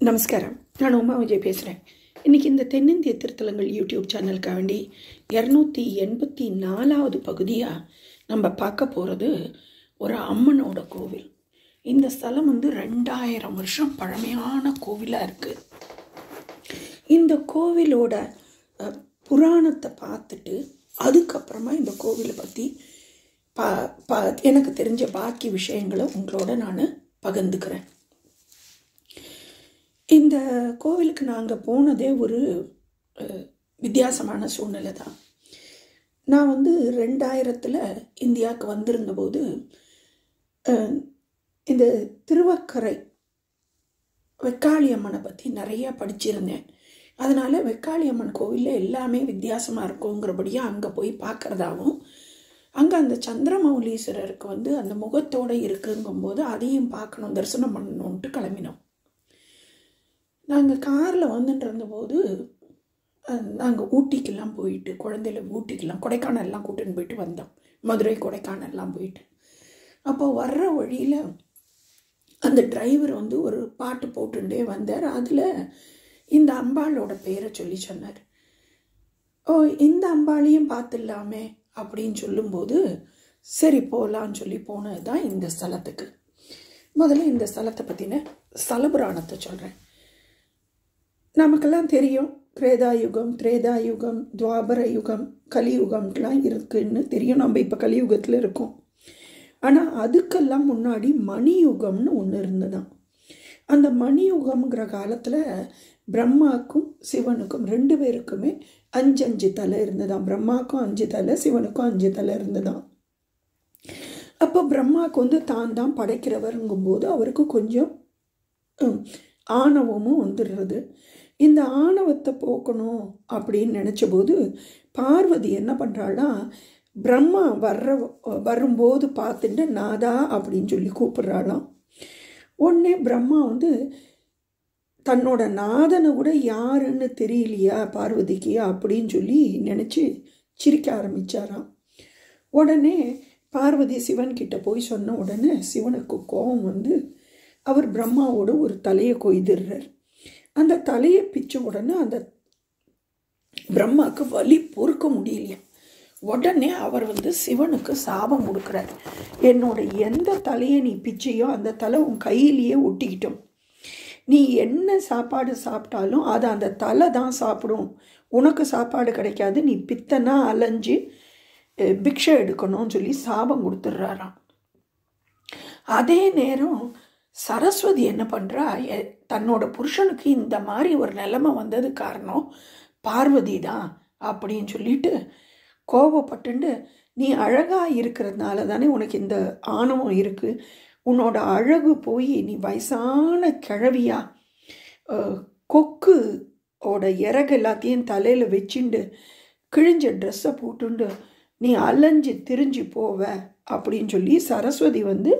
நமஸ்காரம் நான் உமா விஜய் பேசுகிறேன் இன்றைக்கி இந்த தென்னிந்திய திருத்தலங்கள் யூடியூப் சேனலுக்காக வேண்டி இரநூத்தி எண்பத்தி நாலாவது பகுதியாக நம்ம பார்க்க போகிறது ஒரு அம்மனோட கோவில் இந்த ஸ்தலம் வந்து ரெண்டாயிரம் வருஷம் பழமையான கோவிலாக இருக்குது இந்த கோவிலோட புராணத்தை பார்த்துட்டு அதுக்கப்புறமா இந்த கோவிலை பற்றி பா பா எனக்கு தெரிஞ்ச பாக்கி விஷயங்களை உங்களோட நான் பகிர்ந்துக்கிறேன் இந்த கோவிலுக்கு நாங்கள் போனதே ஒரு வித்தியாசமான சூழ்நிலை தான். நான் வந்து ரெண்டாயிரத்தில் இந்தியாவுக்கு வந்திருந்தபோது இந்த திருவக்கரை வெக்காளி அம்மனை பற்றி நிறையா படிச்சிருந்தேன். அதனால் வெக்காளி அம்மன் கோவிலில் எல்லாமே வித்தியாசமாக இருக்குங்கிறபடியாக அங்கே போய் பார்க்குறதாவும் அங்கே அந்த சந்திரமௌலீஸ்வரருக்கு வந்து அந்த முகத்தோடு இருக்குங்கும்போது அதையும் பார்க்கணும் தரிசனம் பண்ணணுன்ட்டு கிளம்பினோம். நாங்கள் காரில் வந்துட்டு இருந்தபோது நாங்கள் ஊட்டிக்கெல்லாம் போயிட்டு குழந்தையில ஊட்டிக்கெல்லாம் கொடைக்கானல்லாம் கூட்டின்னு போயிட்டு வந்தோம். மதுரை கொடைக்கானல்லாம் போயிட்டு. அப்போ வர்ற வழியில் அந்த டிரைவர் வந்து ஒரு பாட்டு போட்டுட்டே வந்தார். அதில் இந்த அம்பாளோட பேரை சொல்லி சொன்னார். ஓ இந்த அம்பாளையும் பார்த்துடலாமே அப்படின்னு சொல்லும்போது சரி போகலான்னு சொல்லி போனது தான் இந்த ஸ்தலத்துக்கு. முதல்ல இந்த ஸ்தலத்தை பற்றின சலபுராணத்தை சொல்கிறேன் நமக்கெல்லாம் தெரியும். திரேதா யுகம் திரேதா யுகம் துவாபர யுகம் கலியுகம்லாம் இருக்குன்னு தெரியும். நம்ம இப்போ கலியுகத்தில் இருக்கோம். ஆனால் அதுக்கெல்லாம் முன்னாடி மணியுகம்னு ஒன்று இருந்ததுதான் அந்த மணியுகம்ங்கிற காலத்தில் பிரம்மாக்கும் சிவனுக்கும் ரெண்டு பேருக்குமே அஞ்சு அஞ்சு தலை இருந்ததாம். பிரம்மாக்கும் அஞ்சு தலை சிவனுக்கும் அஞ்சு தலை இருந்ததாம். அப்போ பிரம்மாவுக்கு வந்து தான் தான் படைக்கிறவருங்கும்போது அவருக்கு கொஞ்சம் ஆணவமும் வந்துடுறது. இந்த ஆணவத்தை போக்கணும் அப்படின்னு நினச்சபோது பார்வதி என்ன பண்ணுறாள்னா பிரம்மா வர்ற வரும்போது பார்த்துட்டு நாதா அப்படின்னு சொல்லி கூப்பிட்றாளாம். உடனே பிரம்மா வந்து தன்னோட நாதனை கூட யாருன்னு தெரியலையா பார்வதிக்கு? அப்படின்னு சொல்லி நினச்சி சிரிக்க ஆரம்பிச்சாராம். உடனே பார்வதி சிவன்கிட்ட போய் சொன்ன உடனே சிவனுக்கு கோபம் வந்து அவர் பிரம்மாவோட ஒரு தலையை கொய்திடுறார். அந்த தலையை பிச்ச உடனே அந்த பிரம்மாவுக்கு வலி பொறுக்க முடியலையா. உடனே அவர் வந்து சிவனுக்கு சாபம் கொடுக்குறார். என்னோட எந்த தலையை நீ பிச்சையோ அந்த தலை உன் கையிலேயே ஒட்டிக்கிட்டோம். நீ என்ன சாப்பாடு சாப்பிட்டாலும் அது அந்த தலை தான் சாப்பிடும். உனக்கு சாப்பாடு கிடைக்காது. நீ பித்தனா அலைஞ்சு பிக்ஷை எடுக்கணும்னு சொல்லி சாபம் கொடுத்துட்றாராம். அதே நேரம் சரஸ்வதி என்ன பண்ணுறா எ- தன்னோட புருஷனுக்கு இந்த மாதிரி ஒரு நிலைமை வந்தது காரணம் பார்வதி தான் அப்படின்னு சொல்லிட்டு கோபப்பட்டுண்டு நீ அழகாக இருக்கிறதுனால தானே உனக்கு இந்த ஆணவம் இருக்குது உன்னோட அழகு போய் நீ வயசான கிழவியா? கொக்கு ஓட இறகு எல்லாத்தையும் தலையில் வச்சுண்டு கிழிஞ்ச ட்ரெஸ்ஸை போட்டுண்டு நீ அலைஞ்சு திரிஞ்சு போவ. அப்படின்னு சொல்லி சரஸ்வதி வந்து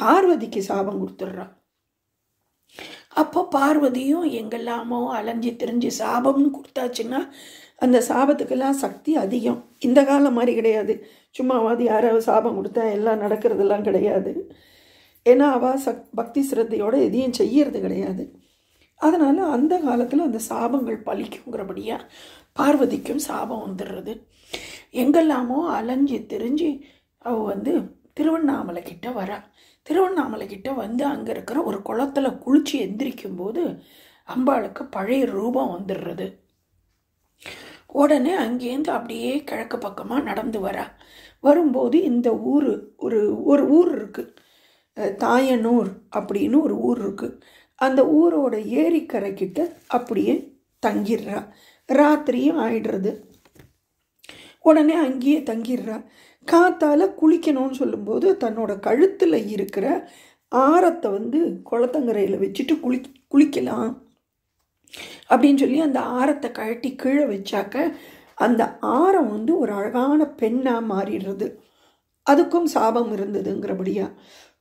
பார்வதிக்கு சாபம் கொடுத்துட்றா. அப்போ பார்வதியும் எங்கெல்லாமோ அலைஞ்சி திரிஞ்சு சாபம்னு கொடுத்தாச்சுன்னா அந்த சாபத்துக்கெல்லாம் சக்தி அதிகம். இந்த காலம் மாதிரி கிடையாது. சும்மாவாது யாராவது சாபம் கொடுத்தா எல்லாம் நடக்கிறதெல்லாம் கிடையாது. ஏன்னா அவள் சக் பக்தி சிரத்தையோடு எதையும் செய்யறது கிடையாது. அதனால் அந்த காலத்தில் அந்த சாபங்கள் பலிக்குங்கிறபடியாக பார்வதிக்கும் சாபம் வந்துடுறது. எங்கெல்லாமோ அலைஞ்சி திரிஞ்சு அவள் வந்து திருவண்ணாமலை கிட்ட வரா. திருவண்ணாமலை கிட்ட வந்து அங்கே இருக்கிற ஒரு குளத்துல குளிச்சு எந்திரிக்கும் போது அம்பாளுக்கு பழைய ரூபம் வந்துடுறது. உடனே அங்கேருந்து அப்படியே கிழக்கு பக்கமாக நடந்து வரா. வரும்போது இந்த ஊர் ஒரு ஒரு ஊர் இருக்குது தாயனூர் அப்படின்னு ஒரு ஊர் இருக்குது அந்த ஊரோட ஏரிக்கரை கிட்ட அப்படியே தங்கிடுறா. ராத்திரியும் ஆயிடுறது. உடனே அங்கேயே தங்கிடுறா. காத்தால் குளிக்கணும்னு சொல்லும்போது தன்னோட கழுத்தில் இருக்கிற ஆரத்தை வந்து குளத்தங்கரையில் வச்சுட்டு குளி குளிக்கலாம். அப்படின்னு சொல்லி அந்த ஆரத்தை கழட்டி கீழே வச்சாக்க அந்த ஆரம் வந்து ஒரு அழகான பெண்ணாக மாறிடுறது. அதுக்கும் சாபம் இருந்ததுங்கிறபடியா.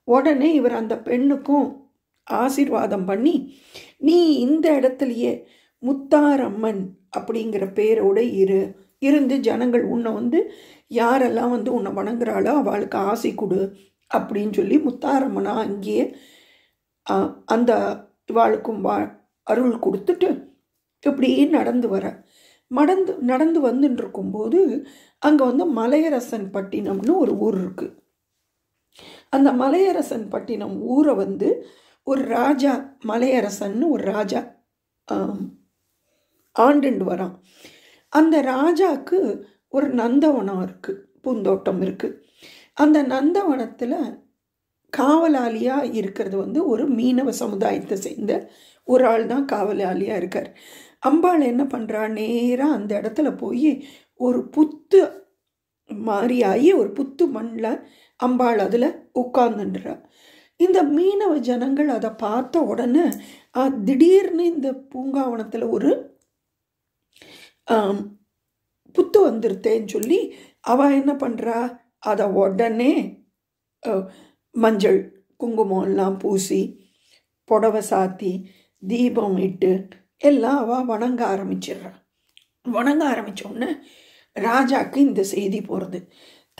உடனே இவர் அந்த பெண்ணுக்கும் ஆசீர்வாதம் பண்ணி நீ இந்த இடத்துலையே முத்தாரம்மன் அப்படிங்கிற பேரோட இரு. இருந்து ஜனங்கள் உன்னை வந்து யாரெல்லாம் வந்து உன்னை வணங்குறாளோ அவளுக்கு ஆசை கொடு அப்படின்னு சொல்லி முத்தாரம்மனா அங்கேயே அந்த இவாளுக்கும் வா அருள் கொடுத்துட்டு இப்படியே நடந்து வர. நடந்து நடந்து வந்துட்டு இருக்கும்போது அங்கே வந்து மலையரசன் பட்டினம்னு ஒரு ஊர் இருக்குது அந்த மலையரசன் பட்டினம் ஊரை வந்து ஒரு ராஜா மலையரசன்னு ஒரு ராஜா ஆண்டுண்டு வரான். அந்த ராஜாவுக்கு ஒரு நந்தவனம் இருக்குது பூந்தோட்டம் இருக்குது அந்த நந்தவனத்தில் காவலாளியாக இருக்கிறது வந்து ஒரு மீனவ சமுதாயத்தை சேர்ந்த ஒரு ஆள் தான் காவலாளியாக இருக்கார். அம்பாள் என்ன பண்ணுறா நேராக அந்த இடத்துல போய் ஒரு புத்து மாறியாகி ஒரு புத்து மண்ணில் அம்பாள் அதில் உட்கார்ந்துன்றா இந்த மீனவ ஜனங்கள் அதை பார்த்த உடனே திடீர்னு இந்த பூங்காவனத்தில் ஒரு புத்து வந்துருத்தேன்னு சொல்லி அவள் என்ன பண்ணுறா அதை உடனே மஞ்சள் குங்குமம் எல்லாம் பூசி புடவை சாத்தி தீபம் இட்டு எல்லாம் அவள் வணங்க ஆரம்பிச்சிடுறா. வணங்க ஆரம்பிச்ச உடனே இந்த செய்தி போகிறது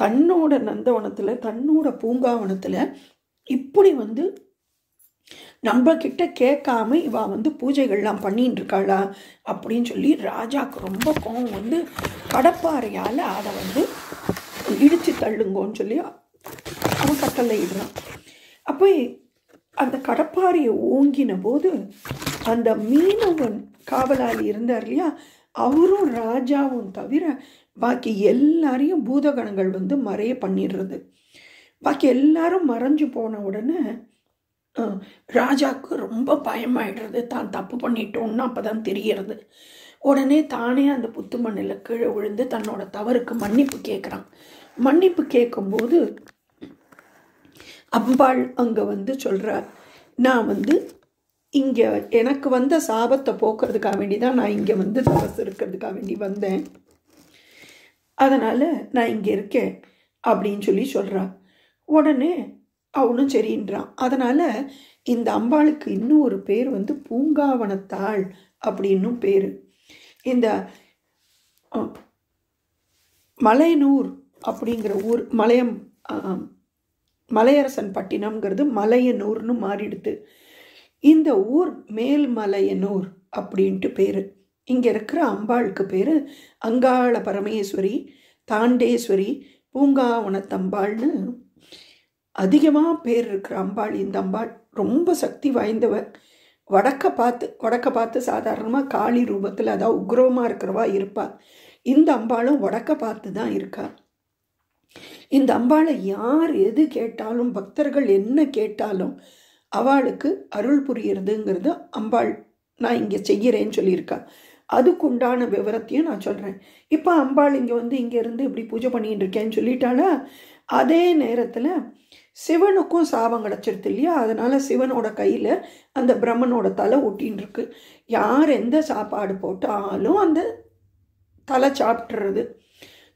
தன்னோட நந்தவனத்தில் தன்னோட பூங்காவனத்தில் இப்படி வந்து நம்ம கிட்ட கேட்காம இவா வந்து பூஜைகள்லாம் பண்ணின்னு இருக்காளா அப்படின்னு சொல்லி ராஜாக்கு ரொம்ப கோவம் வந்து கடப்பாறையால் அதை வந்து இடித்து தள்ளுங்கோன்னு சொல்லி அவன் கட்டளை இடுறான். அப்போ அந்த கடப்பாறையை ஓங்கின போது அந்த மீனவன் காவலாளி இருந்தார் இல்லையா? அவரும் ராஜாவும் தவிர பாக்கி எல்லாரையும் பூதகணங்கள் வந்து மறைய பண்ணிடுறது. பாக்கி எல்லாரும் மறைஞ்சு போன உடனே ராஜாவுக்கு ரொம்ப பயமாயிடுறது. தான் தப்பு பண்ணிட்டோம்னு அப்போ தான் தெரியறது உடனே தானே அந்த புத்து மண்ணில் கீழே விழுந்து தன்னோட தவறுக்கு மன்னிப்பு கேட்குறான் மன்னிப்பு கேட்கும்போது அம்பாள் அங்கே வந்து சொல்கிறா நான் வந்து இங்கே எனக்கு வந்த சாபத்தை போக்குறதுக்காக வேண்டி தான் நான் இங்கே வந்து தபஸ் இருக்கிறதுக்காக வேண்டி வந்தேன். அதனால் நான் இங்கே இருக்கேன். அப்படின்னு சொல்லி சொல்கிறா உடனே அவனும் சரின்றான். அதனால் இந்த அம்பாளுக்கு இன்னும் ஒரு பேர் வந்து பூங்காவனத்தாள் அப்படின்னும் பேர். இந்த மலையனூர் அப்படிங்கிற ஊர் மலையம் மலையரசன் பட்டினம்ங்கிறது மலையனூர்னு மாறிடுது. இந்த ஊர் மேல்மலையனூர் அப்படின்ட்டு பேர். இங்கே இருக்கிற அம்பாளுக்கு பேர் அங்காள பரமேஸ்வரி தாண்டேஸ்வரி பூங்காவனத்தம்பாள்னு அதிகமாக பேர் இருக்கிற அம்பாள் இந்த அம்பாள் ரொம்ப சக்தி வாய்ந்தவர் வடக்க பார்த்து வடக்க பார்த்து சாதாரணமாக காளி ரூபத்தில் அதாவது உக்ரவமாக இருக்கிறவா இருப்பாள் இந்த அம்பாளும் வடக்க பார்த்து தான் இருக்கா. இந்த அம்பாளை யார் எது கேட்டாலும் பக்தர்கள் என்ன கேட்டாலும் அவளுக்கு அருள் புரியறதுங்கிறது அம்பாள். நான் இங்கே செய்கிறேன்னு சொல்லியிருக்கா. அதுக்குண்டான விவரத்தையும் நான் சொல்கிறேன் இப்போ அம்பாள் இங்கே வந்து இங்கேருந்து இப்படி பூஜை பண்ணிகிட்டு இருக்கேன்னு சொல்லிட்டாளா? அதே நேரத்தில் சிவனுக்கும் சாபம் கிடச்சிருது இல்லையா? அதனால் சிவனோட கையில் அந்த பிரம்மனோட தலை ஒட்டின்னு இருக்கு. யார் எந்த சாப்பாடு போட்டாலும் அந்த தலை சாப்பிட்றது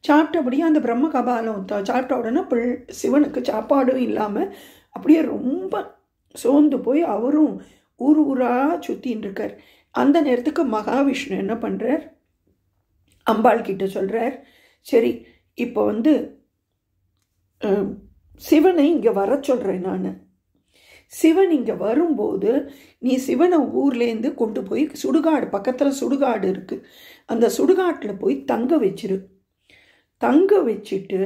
சாப்பிட்டபடியே அந்த பிரம்ம கபாலம் சாப்பிட்ட உடனே பிள் சிவனுக்கு சாப்பாடும் இல்லாமல் அப்படியே ரொம்ப சோர்ந்து போய் அவரும் ஊர் ஊராக சுற்றின்னு இருக்கார். அந்த நேரத்துக்கு மகாவிஷ்ணு என்ன பண்ணுறார் அம்பாள் கிட்ட சொல்கிறார் சரி இப்போ வந்து சிவனை இங்கே வர சொல்கிறேன் நான். சிவன் இங்கே வரும்போது நீ சிவனை ஊர்லேருந்து கொண்டு போய் சுடுகாடு பக்கத்தில் சுடுகாடு இருக்குது அந்த சுடுகாட்டில் போய் தங்க வச்சிரு. தங்க வச்சுட்டு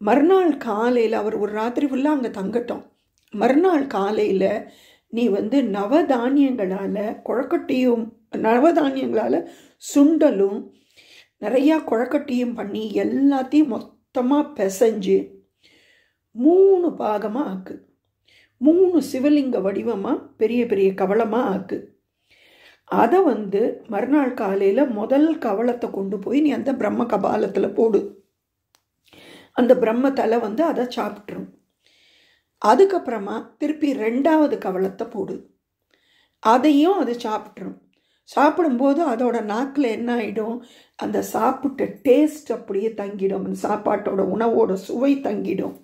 மறுநாள் காலையில் அவர் ஒரு ராத்திரி ஃபுல்லாக அங்கே தங்கட்டும். மறுநாள் காலையில் நீ வந்து நவதானியங்களால் குழக்கட்டையும் நவதானியங்களால் சுண்டலும் நிறையா குழக்கட்டையும் பண்ணி எல்லாத்தையும் மொத்தமாக பிசைஞ்சு மூணு பாகமாக ஆக்கு. மூணு சிவலிங்க வடிவமாக பெரிய பெரிய கவளமாக ஆக்கு. அதை வந்து மறுநாள் காலையில் முதல் கவளத்தை கொண்டு போய் நீ அந்த பிரம்ம கபாலத்தில் போடு. அந்த பிரம்ம தலை வந்து அதை சாப்பிட்ரும் அதுக்கப்புறமா திருப்பி ரெண்டாவது கவளத்தை போடு. அதையும் அது சாப்பிட்ரும் சாப்பிடும்போது அதோட நாக்கில் என்ன ஆகிடும் அந்த சாப்பிட்ட டேஸ்ட் அப்படியே தங்கிடும். அந்த சாப்பாட்டோட உணவோட சுவை தங்கிடும்.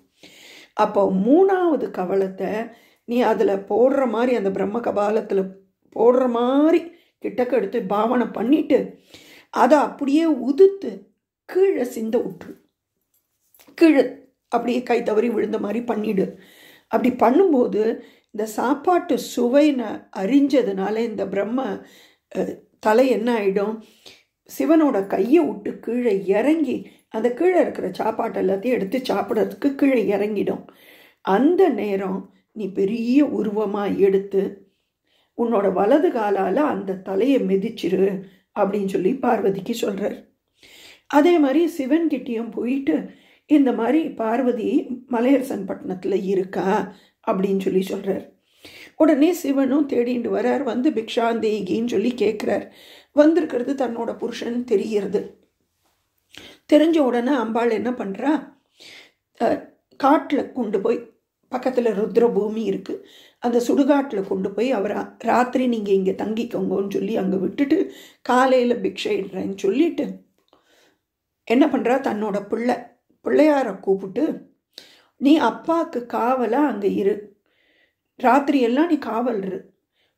அப்போ மூணாவது கவலத்தை நீ அதில் போடுற மாதிரி அந்த பிரம்ம கபாலத்தில் போடுற மாதிரி கிட்டக்க எடுத்து பாவனை பண்ணிட்டு அதை அப்படியே உதுத்து கீழே சிந்த விட்டுரு கீழே அப்படியே கை தவறி விழுந்த மாதிரி பண்ணிடு. அப்படி பண்ணும்போது இந்த சாப்பாட்டு சுவைனை அறிஞ்சதுனால இந்த பிரம்ம தலை என்ன ஆகிடும் சிவனோட கையை விட்டு கீழே இறங்கி அந்த கீழே இருக்கிற சாப்பாட்டு எல்லாத்தையும் எடுத்து சாப்பிட்றதுக்கு கீழே இறங்கிடும். அந்த நேரம் நீ பெரிய உருவமாக எடுத்து உன்னோட வலது காலால் அந்த தலையை மிதிச்சிரு அப்படின்னு சொல்லி பார்வதிக்கு சொல்கிறார் அதே மாதிரி சிவன்கிட்டயும் போயிட்டு இந்த மாதிரி பார்வதி மலையரசன் பட்டணத்தில் இருக்கா அப்படின்னு சொல்லி சொல்கிறார் உடனே சிவனும் தேடிட்டு வரார். வந்து பிக்ஷாந்தேகின்னு சொல்லி கேட்குறார் வந்திருக்கிறது தன்னோட புருஷன் தெரிகிறது. தெரிஞ்ச உடனே அம்பாள் என்ன பண்ணுறா காட்டில் கொண்டு போய் பக்கத்தில் ருத்ர பூமி இருக்குது அந்த சுடுகாட்டில் கொண்டு போய் அவர் ராத்திரி நீங்கள் இங்கே தங்கிக்கோங்கன்னு சொல்லி அங்கே விட்டுட்டு காலையில் பிக்ஷைடுறேன்னு சொல்லிட்டு என்ன பண்ணுறா தன்னோட பிள்ளை பிள்ளையாரை கூப்பிட்டு நீ அப்பாவுக்கு காவலாக அங்கே இரு. ராத்திரியெல்லாம் நீ காவல் இரு.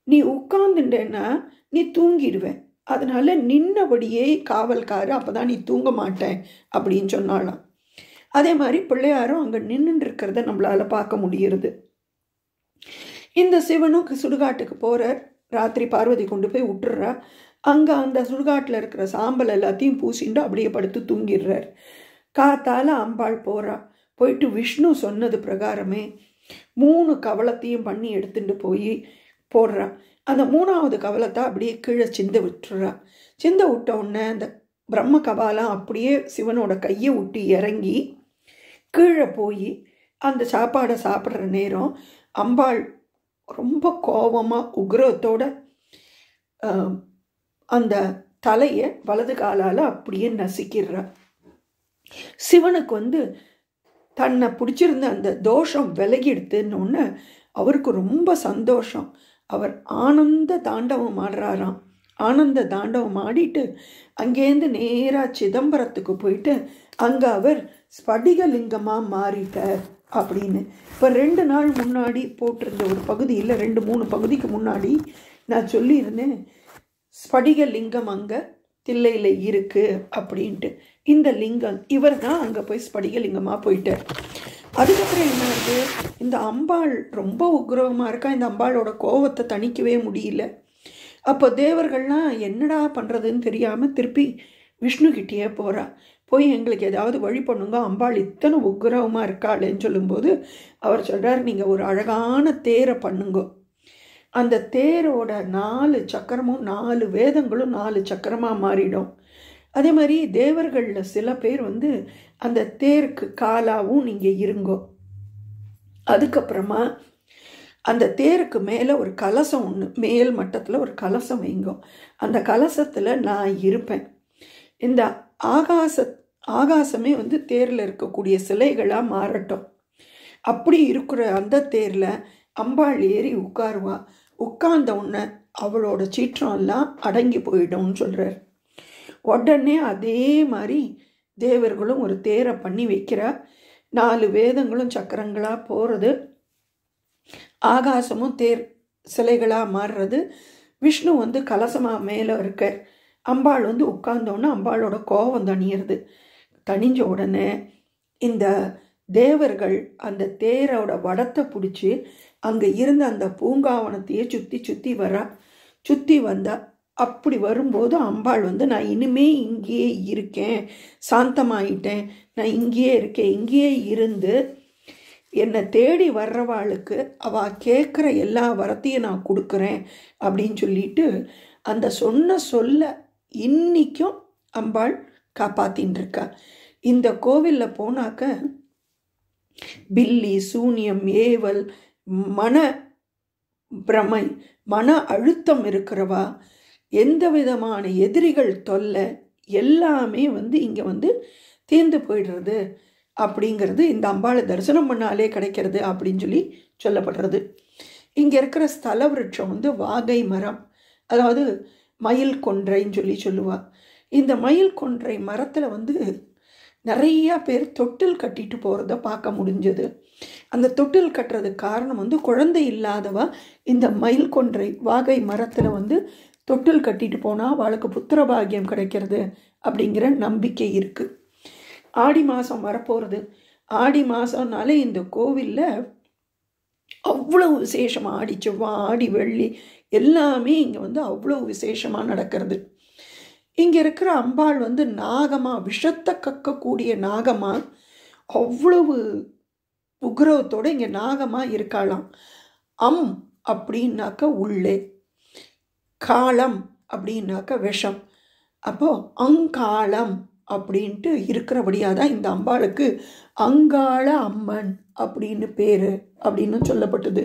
நீ உட்காந்துட்டேன்னா நீ தூங்கிடுவேன் அதனால் நின்னபடியே காவல்காரு அப்போ தான் நீ தூங்க மாட்டேன் அப்படின்னு சொன்னாலாம் அதே மாதிரி பிள்ளையாரும் அங்கே நின்றுட்டு இருக்கிறத நம்மளால் பார்க்க முடியுது இந்த சிவனும் சுடுகாட்டுக்கு போகிறார் ராத்திரி பார்வதி கொண்டு போய் விட்டுறா அங்கே அந்த சுடுகாட்டில் இருக்கிற சாம்பல் எல்லாத்தையும் பூசிண்டு அப்படியே படுத்து தூங்கிடுறார். காத்தால் அம்பாள் போகிறா போயிட்டு விஷ்ணு சொன்னது பிரகாரமே மூணு கவலத்தையும் பண்ணி எடுத்துட்டு போய் போடுறான் அந்த மூணாவது கவலத்தை அப்படியே கீழே சிந்து விட்டுறா சிந்த விட்ட உடனே அந்த பிரம்ம கபாலம் அப்படியே சிவனோட கையை விட்டு இறங்கி கீழே போய் அந்த சாப்பாடை சாப்பிட்ற நேரம் அம்பாள் ரொம்ப கோபமாக உக்ரத்தோட அந்த தலையை வலது காலால் அப்படியே நசுக்கிடுறா. சிவனுக்கு வந்து தன்னை பிடிச்சிருந்த அந்த தோஷம் விலகிடுத்துன்னு அவருக்கு ரொம்ப சந்தோஷம். அவர் ஆனந்த தாண்டவம் ஆடுறாராம். ஆனந்த தாண்டவம் ஆடிட்டு அங்கேருந்து நேராக சிதம்பரத்துக்கு போயிட்டு அங்கே அவர் ஸ்படிகலிங்கமாக மாறிட்டார் அப்படின்னு. இப்போ ரெண்டு நாள் முன்னாடி போட்டிருந்த ஒரு பகுதியில் ரெண்டு மூணு பகுதிக்கு முன்னாடி நான் சொல்லியிருந்தேன் ஸ்படிகலிங்கம் அங்கே தில்லையில் இருக்குது அப்படின்ட்டு. இந்த லிங்கம் இவர் தான் அங்கே போய் ஸ்படிகலிங்கமாக போயிட்டார். அதுக்கப்புறம் என்ன ஆகுது இந்த அம்பாள் ரொம்ப உக்ரவமாக இருக்கா? இந்த அம்பாளோட கோவத்தை தணிக்கவே முடியல. அப்போ தேவர்கள்லாம் என்னடா பண்ணுறதுன்னு தெரியாமல் திருப்பி விஷ்ணுகிட்டேயே போகிறா போய் எங்களுக்கு ஏதாவது வழி பண்ணுங்க. அம்பாள் இத்தனை உக்ரவமாக இருக்காளேன்னு சொல்லும்போது அவர் சொல்கிறார் நீங்கள் ஒரு அழகான தேரை பண்ணுங்க. அந்த தேரோட நாலு சக்கரமும் நாலு வேதங்களும் நாலு சக்கரமாக மாறிடும். அதே மாதிரி தேவர்களில் சில பேர் வந்து அந்த தேருக்கு காலாவும் நீங்கள் இருங்கோ. அதுக்கப்புறமா அந்த தேருக்கு மேலே ஒரு கலசம் ஒன்று மேல் மட்டத்தில் ஒரு கலசம் வைங்கோ. அந்த கலசத்தில் நான் இருப்பேன். இந்த ஆகாச ஆகாசமே வந்து தேரில் இருக்கக்கூடிய சிலைகளாக மாறட்டும். அப்படி இருக்கிற அந்த தேரில் அம்பாள் ஏறி உட்காருவா. உட்கார்ந்த உடனே அவளோட சீற்றம் எல்லாம் அடங்கி போயிடும்னு சொல்கிறார் உடனே அதே மாதிரி தேவர்களும் ஒரு தேரை பண்ணி வைக்கிறார் நாலு வேதங்களும் சக்கரங்களாக போகிறது ஆகாசமும் தேர் சிலைகளாக மாறுறது. விஷ்ணு வந்து கலசமாக மேலே இருக்கார் அம்பாள் வந்து உட்கார்ந்தோன்னே அம்பாளோட கோபம் தணியிறது. தணிஞ்ச உடனே இந்த தேவர்கள் அந்த தேரோட வடத்தை பிடிச்சி அங்கே இருந்த அந்த பூங்காவனத்தையே சுற்றி சுற்றி வரா சுற்றி வந்தால் அப்படி வரும்போது அம்பாள் வந்து நான் இனிமே இங்கேயே இருக்கேன். சாந்தமாயிட்டேன். நான் இங்கேயே இருக்கேன். இங்கேயே இருந்து என்னை தேடி வர்றவாளுக்கு அவள் கேட்குற எல்லா வரத்தையும் நான் கொடுக்குறேன். அப்படின்னு சொல்லிட்டு அந்த சொன்ன சொல்ல இன்றைக்கும் அம்பாள் காப்பாத்தின்னு இருக்கா இந்த கோவிலில் போனாக்க பில்லி சூனியம் ஏவல் மன பிரமை மன அழுத்தம் இருக்கிறவா எந்த விதமான எதிரிகள் தொல்லை எல்லாமே வந்து இங்கே வந்து தீர்ந்து போயிடுறது அப்படிங்கிறது இந்த அம்பாளை தரிசனம் பண்ணாலே கிடைக்கிறது அப்படின்னு சொல்லி சொல்லப்படுறது. இங்கே இருக்கிற ஸ்தல விருட்சம் வந்து வாகை மரம். அதாவது மயில் கொன்றைன்னு சொல்லி சொல்லுவாள் இந்த மயில் கொன்றை மரத்தில் வந்து நிறையா பேர் தொட்டில் கட்டிட்டு போகிறத பார்க்க முடிஞ்சது. அந்த தொட்டில் கட்டுறதுக்கு காரணம் வந்து குழந்தை இல்லாதவா இந்த மயில் கொன்றை வாகை மரத்தில் வந்து தொட்டில் கட்டிட்டு போனால் அவளுக்கு புத்திரபாகியம் கிடைக்கிறது அப்படிங்கிற நம்பிக்கை இருக்குது ஆடி மாதம் வரப்போகிறது ஆடி மாதம்னாலே இந்த கோவிலில் அவ்வளோ விசேஷமாக ஆடி செவ்வாய் ஆடி வெள்ளி எல்லாமே இங்கே வந்து அவ்வளோ விசேஷமாக நடக்கிறது. இங்கே இருக்கிற அம்பாள் வந்து நாகமாக விஷத்தை கக்கக்கூடிய நாகமாக அவ்வளவு உக்ரவத்தோடு இங்கே நாகமாக இருக்காளாம். அம் அப்படின்னாக்க உள்ளே. காலம் அப்படின்னாக்க விஷம். அப்போது அங்காளம் அப்படின்ட்டு இருக்கிறபடியாக தான் இந்த அம்பாளுக்கு அங்காள அம்மன் அப்படின்னு பேர் அப்படின்னு சொல்லப்பட்டது.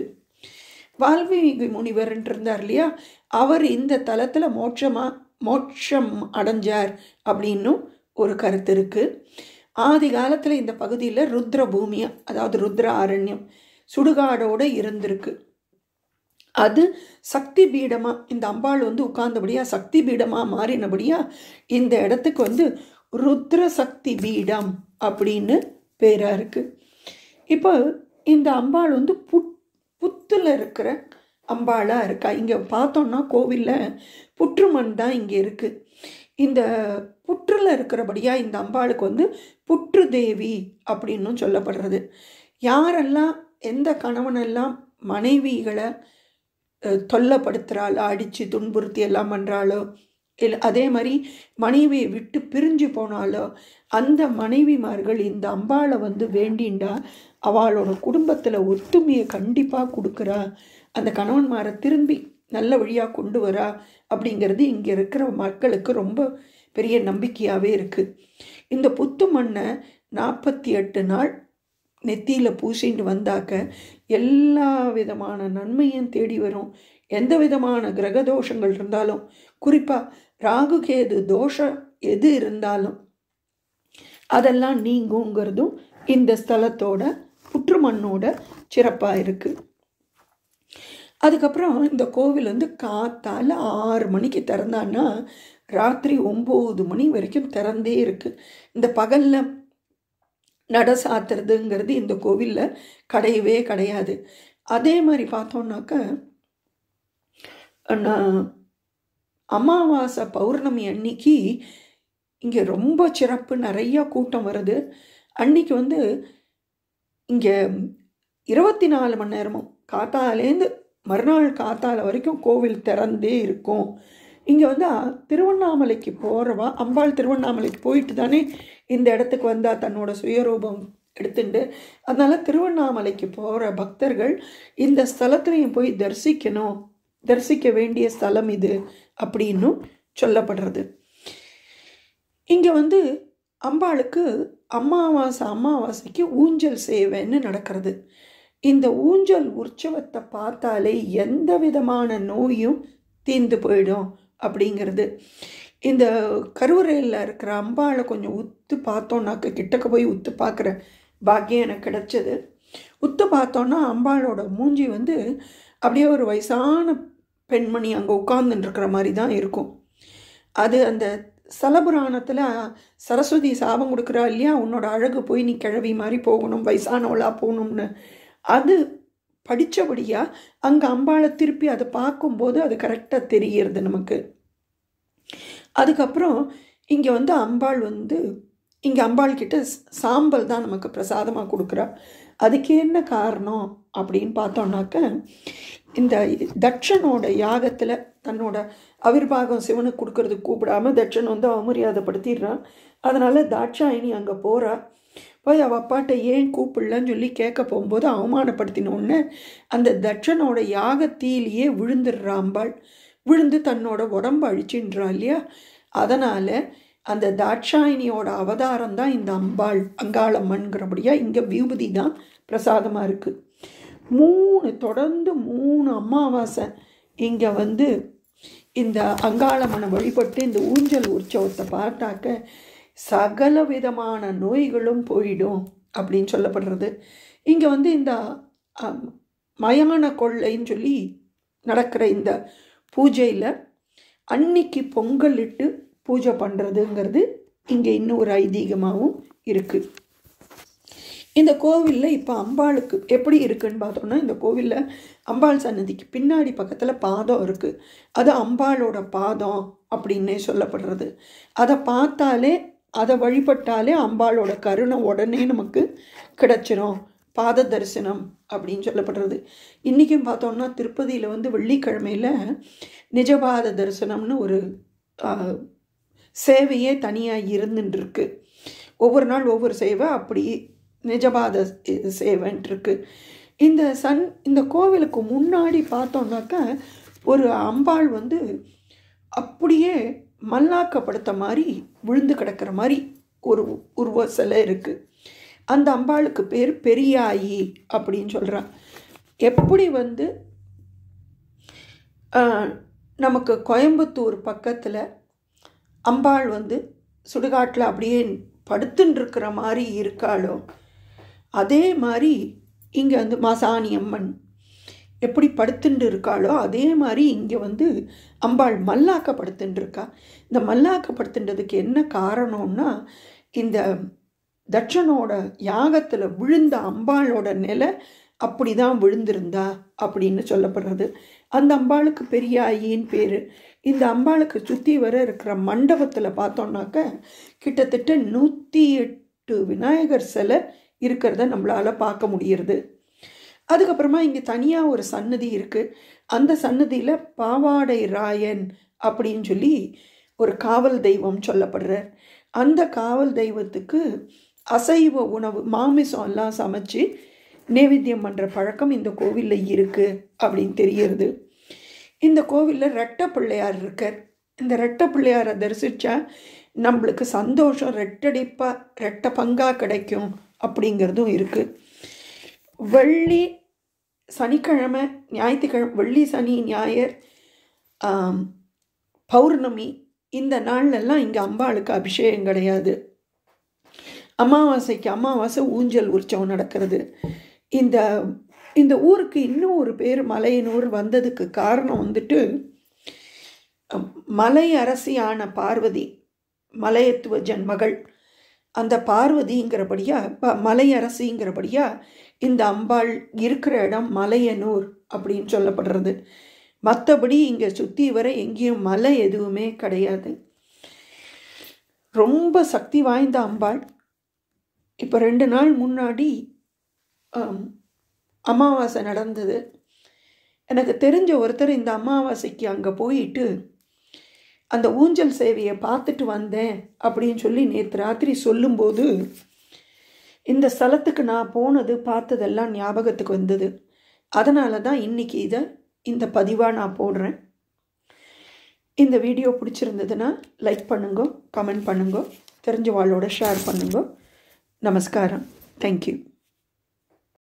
வால்மீகி முனிவர்ன்ட்டு இருந்தார் இல்லையா? அவர் இந்த தலத்தில் மோட்சமாக மோட்சம் அடைஞ்சார் அப்படின்னும் ஒரு கருத்து இருக்குது ஆதி காலத்தில் இந்த பகுதியில் ருத்ர பூமியா அதாவது ருத்ர ஆரண்யம் சுடுகாடோடு இருந்திருக்கு. அது சக்தி பீடமாக இந்த அம்பாள் வந்து உட்கார்ந்தபடியாக சக்தி பீடமாக மாறினபடியாக இந்த இடத்துக்கு வந்து ருத்ர சக்தி பீடம் அப்படின்னு பேராக இருக்குது இப்போ இந்த அம்பாள் வந்து புட் புத்தில் இருக்கிற அம்பாளாக இருக்கா? இங்கே பார்த்தோன்னா கோவிலில் புற்றுமண் தான் இங்கே இருக்குது இந்த புற்றில் இருக்கிறபடியாக இந்த அம்பாளுக்கு வந்து புற்று தேவி அப்படின்னும் சொல்லப்படுறது. யாரெல்லாம் எந்த கணவனெல்லாம் மனைவிகளை தொல்லப்படுத்துகிறாளோ அடித்து துன்புறுத்தி எல்லாம் பண்ணுறாளோ இல்லை அதே மாதிரி மனைவியை விட்டு பிரிஞ்சு போனாலோ? அந்த மனைவிமார்கள் இந்த அம்பாளை வந்து வேண்டிண்டா? அவளோட குடும்பத்தில் ஒத்துமையை கண்டிப்பாக கொடுக்குறா. அந்த கணவன்மாரை திரும்பி நல்ல வழியாக கொண்டு வரா அப்படிங்கிறது இங்கே இருக்கிற மக்களுக்கு ரொம்ப பெரிய நம்பிக்கையாகவே இருக்குது இந்த புத்து மண்ணை நாற்பத்தி எட்டு நாள் நெத்தியில் பூசிட்டு வந்தாக்க எல்லா விதமான நன்மையும் தேடி வரும். எந்த விதமான கிரக தோஷங்கள் இருந்தாலும் குறிப்பாக ராகுகேது தோஷம் எது இருந்தாலும் அதெல்லாம் நீங்குங்கிறதும் இந்த ஸ்தலத்தோட புற்றுமண்ணோட சிறப்பாக இருக்குது அதுக்கப்புறம் இந்த கோவில் வந்து காத்தால் ஆறு மணிக்கு திறந்தான்னா ராத்திரி ஒம்பது மணி வரைக்கும் திறந்தே இருக்குது இந்த பகலில் நட சாத்துறதுங்கிறது இந்த கோவிலில் கிடையவே கிடையாது. அதே மாதிரி பார்த்தோம்னாக்க நான் அமாவாசை பௌர்ணமி அன்னைக்கு இங்கே ரொம்ப சிறப்பு நிறையா கூட்டம் வருது. அன்னைக்கு வந்து இங்கே இருபத்தி நாலு மணி நேரமும் காத்தாலேருந்து மறுநாள் காத்தால வரைக்கும் கோவில் திறந்தே இருக்கும். இங்கே வந்து திருவண்ணாமலைக்கு போகிறவா அம்பாள் திருவண்ணாமலைக்கு போயிட்டு தானே இந்த இடத்துக்கு வந்தால் தன்னோட சுயரூபம் எடுத்துட்டு அதனால் திருவண்ணாமலைக்கு போகிற பக்தர்கள் இந்த ஸ்தலத்துலையும் போய் தரிசிக்கணும் தரிசிக்க வேண்டிய ஸ்தலம் இது அப்படின்னும் சொல்லப்படுறது. இங்கே வந்து அம்பாளுக்கு அமாவாசை அமாவாசைக்கு ஊஞ்சல் சேவைன்னு நடக்கிறது. இந்த ஊஞ்சல் உற்சவத்தை பார்த்தாலே எந்த விதமான நோயும் தீர்ந்து போயிடும். அப்படிங்கிறது. இந்த கருவறையில் இருக்கிற அம்பாளை கொஞ்சம் உத்து பார்த்தோன்னாக்க கிட்டக்க போய் உத்து பார்க்குற பாக்கியம் எனக்கு கிடச்சிது. உத்து பார்த்தோன்னா அம்பாளோட மூஞ்சி வந்து அப்படியே ஒரு வயசான பெண்மணி அங்கே உட்கார்ந்துட்டுருக்கிற மாதிரி தான் இருக்கும். அது அந்த சலபுராணத்தில் சரஸ்வதி சாபம் கொடுக்குறா இல்லையா? உன்னோட அழகு போய் நீ கிழவி மாதிரி போகணும் வயசானவளாக போகணும்னு. அது படித்தபடியாக அங்கே அம்பாளை திருப்பி அதை பார்க்கும்போது அது கரெக்டாக தெரிகிறது நமக்கு. அதுக்கப்புறம் இங்கே வந்து அம்பாள் வந்து இங்கே அம்பாள் கிட்ட சாம்பல் தான் நமக்கு பிரசாதமாக கொடுக்குறா. அதுக்கு என்ன காரணம் அப்படின்னு பார்த்தோம்னாக்க இந்த தட்சனோட யாகத்தில் தன்னோட அவிர்வாகம் சிவனுக்கு கொடுக்கறதுக்கு கூப்பிடாம தட்சன் வந்து அவமரியாதைப்படுத்திடுறான். அதனால் தாட்சாயினி அங்கே போகிறா போய் அவள் அப்பாட்ட ஏன் கூப்பிடலன்னு சொல்லி கேட்க போகும்போது அவமானப்படுத்தினோடனே அந்த தட்சனோட யாகத்தீலேயே விழுந்துடுறாம்பாள். விழுந்து தன்னோட உடம்பு அழிச்சின்றா இல்லையா? அதனால் அந்த தாட்சாயினியோட அவதாரம் தான் இந்த அம்பாள் அங்காளம்மன்கிறபடியா இங்கே பியூபதி தான் பிரசாதமாக இருக்குது மூணு தொடர்ந்து மூணு அமாவாசை இங்கே வந்து இந்த அங்காளம்மனை வழிபட்டு இந்த ஊஞ்சல் உற்சவத்தை பார்த்தாக்க சகல விதமான நோய்களும் போயிடும் அப்படின்னு சொல்லப்படுறது. இங்கே வந்து இந்த மயான கொள்ளைன்னு சொல்லி நடக்கிற இந்த பூஜையில் அன்னைக்கு பொங்கல் இட்டு பூஜை பண்ணுறதுங்கிறது இங்கே இன்னும் ஒரு ஐதீகமாகவும் இருக்குது இந்த கோவிலில் இப்போ அம்பாளுக்கு எப்படி இருக்குன்னு பார்த்தோம்னா இந்த கோவிலில் அம்பாள் சன்னதிக்கு பின்னாடி பக்கத்தில் பாதம் இருக்குது அது அம்பாளோட பாதம் அப்படின்னே சொல்லப்படுறது. அதை பார்த்தாலே அதை வழிபட்டாலே அம்பாளோட கருணை உடனே நமக்கு கிடச்சிரும். பாத தரிசனம் அப்படின்னு சொல்லப்படுறது. இன்றைக்கும் பார்த்தோம்னா திருப்பதியில் வந்து வெள்ளிக்கிழமையில் நிஜபாத தரிசனம்னு ஒரு சேவையே தனியாக இருந்துட்டுருக்கு ஒவ்வொரு நாள் ஒவ்வொரு சேவை அப்படி நிஜபாத சேவைன்ட்டுருக்கு இந்த சன் இந்த கோவிலுக்கு முன்னாடி பார்த்தோம்னாக்கா ஒரு அம்பாள் வந்து அப்படியே மல்லாக்கப்படுத்த மாதிரி விழுந்து கிடக்கிற மாதிரி ஒரு உருவ சிலை இருக்குது அந்த அம்பாளுக்கு பேர் பெரியாயி அப்படின்னு சொல்கிறான் எப்படி வந்து நமக்கு கோயம்புத்தூர் பக்கத்தில் அம்பாள் வந்து சுடுகாட்டில் அப்படியே படுத்துன்னு மாதிரி இருக்காளோ அதே மாதிரி இங்கே வந்து மாசாணி அம்மன் எப்படி படுத்துட்டு இருக்காளோ அதே மாதிரி இங்கே வந்து அம்பாள் மல்லாக்க படுத்துட்டுருக்கா இந்த மல்லாக்க படுத்துன்றதுக்கு என்ன காரணம்னா இந்த தட்சனோட யாகத்தில் விழுந்த அம்பாளோட நிலை அப்படி தான் விழுந்திருந்தா அப்படின்னு சொல்லப்படுறது. அந்த அம்பாளுக்கு பெரியாயின்னு பேர். இந்த அம்பாளுக்கு சுற்றி வர இருக்கிற மண்டபத்தில் பார்த்தோம்னாக்க கிட்டத்தட்ட நூற்றி எட்டு விநாயகர் சிலை இருக்கிறத நம்மளால் பார்க்க முடியுறது. அதுக்கப்புறமா இங்கே தனியாக ஒரு சன்னதி இருக்குது அந்த சன்னதியில் பாவாடை ராயன் அப்படின்னு சொல்லி ஒரு காவல் தெய்வம் சொல்லப்படுறார். அந்த காவல் தெய்வத்துக்கு அசைவ உணவு மாமிசம் எல்லாம் சமைச்சு நைவேத்தியம் பண்ணுற பழக்கம் இந்த கோவிலில் இருக்குது அப்படின்னு தெரிகிறது இந்த கோவிலில் ரெட்ட பிள்ளையார் இருக்கார். இந்த ரெட்ட பிள்ளையாரை தரிசித்தா நம்மளுக்கு சந்தோஷம் ரெட்டடிப்பாக ரெட்ட பங்காக கிடைக்கும் அப்படிங்கிறதும் இருக்குது வெள்ளி சனிக்கிழமை ஞாயிற்றுக்கிழமை வெள்ளி சனி ஞாயிறு பௌர்ணமி இந்த நாள்லெல்லாம் இங்கே அம்பாளுக்கு அபிஷேகம் கிடையாது. அமாவாசைக்கு அமாவாசை ஊஞ்சல் உற்சவம் நடக்கிறது. இந்த இந்த ஊருக்கு இன்னும் ஒரு பேர் மலையனூர் வந்ததுக்கு காரணம் வந்துட்டு மலை அரசியான பார்வதி மலையத்துவ ஜன்மகள். அந்த பார்வதிங்கிறபடியா ப- மலையரசிங்கிறபடியா இந்த அம்பாள் இருக்கிற இடம் மலையனூர் அப்படின்னு சொல்லப்படுறது. மற்றபடி இங்கே சுற்றி வர எங்கேயும் மலை எதுவுமே கிடையாது. ரொம்ப சக்தி வாய்ந்த அம்பாள். இப்போ ரெண்டு நாள் முன்னாடி அமாவாசை நடந்தது. எனக்கு தெரிஞ்ச ஒருத்தர் இந்த அமாவாசைக்கு அங்கே போயிட்டு அந்த ஊஞ்சல் சேவையை பார்த்துட்டு வந்தேன் அப்படின்னு சொல்லி நேற்று ராத்திரி சொல்லும்போது இந்த ஸ்தலத்துக்கு நான் போனது பார்த்ததெல்லாம் ஞாபகத்துக்கு வந்தது. அதனால தான் இன்னைக்கு இதை இந்த பதிவாக நான் போடுறேன். இந்த வீடியோ பிடிச்சிருந்ததுன்னா லைக் பண்ணுங்க கமெண்ட் பண்ணுங்க தெரிஞ்சவாளோட ஷேர் பண்ணுங்க. நமஸ்காரம். தேங்க்யூ